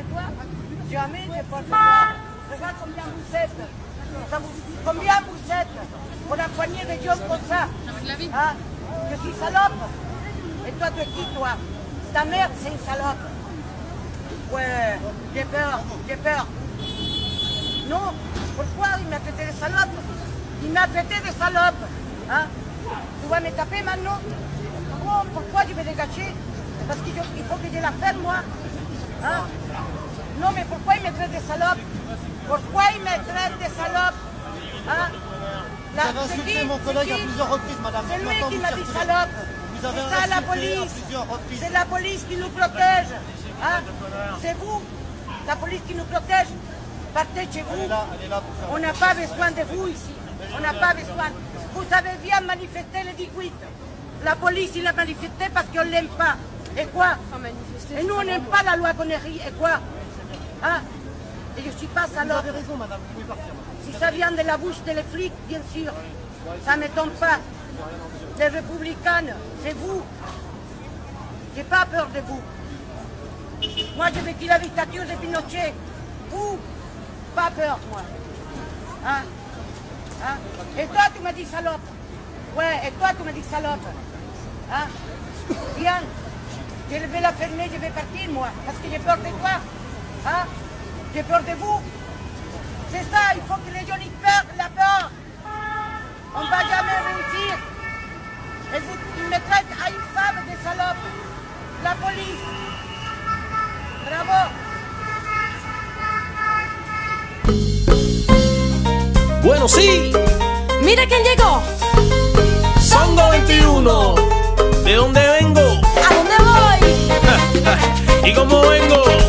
chez toi, jamais je porte ça. Regarde combien vous êtes. combien vous êtes Pour la poignée de gens comme ça. Ah, je suis salope. Et toi, tu es qui, toi? Ta mère, c'est une salope. Ouais, j'ai peur, j'ai peur. Non, pourquoi il m'a pété de salopes Il m'a pété de salopes. Hein tu vas me taper maintenant? Pourquoi tu veux dégager Parce qu'il faut que je la ferme, moi. Hein Non, mais pourquoi il me traite de salope Pourquoi il me traite de salope Hein La- Vous avez c'est insulté qui mon collègue à plusieurs reprises, madame. C'est lui qui m'a dit salope. C'est ça la police. C'est la police qui nous protège. Hein C'est vous, la police qui nous protège. Partez chez Elle vous. est là, elle est là pour faire. On n'a pas besoin de vous ici. On n'a pas besoin. Vous avez bien manifesté le 18. La police, il a manifesté parce qu'on ne l'aime pas. Et quoi Et nous, on n'aime pas la loi Connery. Et quoi Hein Et je ne suis pas Vous salope. avez raison, madame. Vous pouvez partir. Si ça vient de la bouche des flics, bien sûr, ça ne m'étonne pas. Les républicains, c'est vous. J'ai pas peur de vous. Moi, j'ai vécu la dictature de Pinochet. Vous, pas peur, moi. Hein Hein Et toi, tu m'as dit salope. Ouais, et toi, tu m'as dit salope. Hein Viens. Je vais la fermer, je vais partir, moi. Parce que j'ai peur de toi. Hein J'ai peur de vous. C'est ça, il faut que les gens y perdent la peur. On ne va jamais réussir. Et vous, ils me traitent à une femme de salope. La police. Bravo. Bueno, sí, ¡Mira quién llegó! Songo 21. y como vengo.